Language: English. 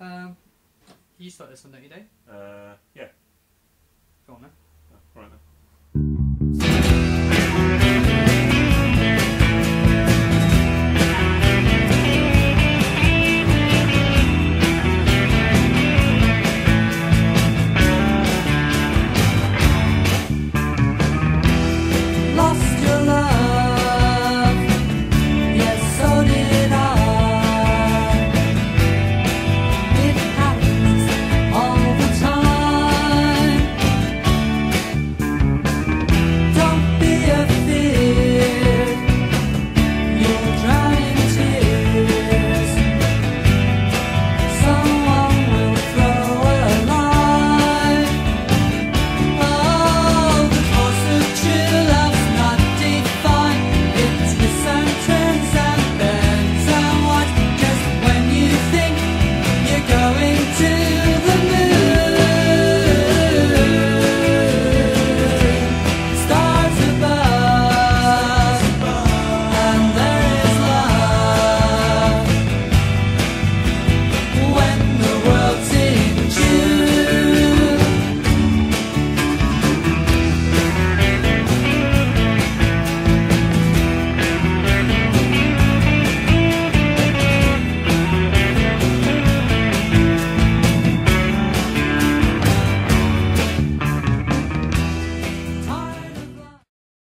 Um, you start this one, don't you, Dave? Uh,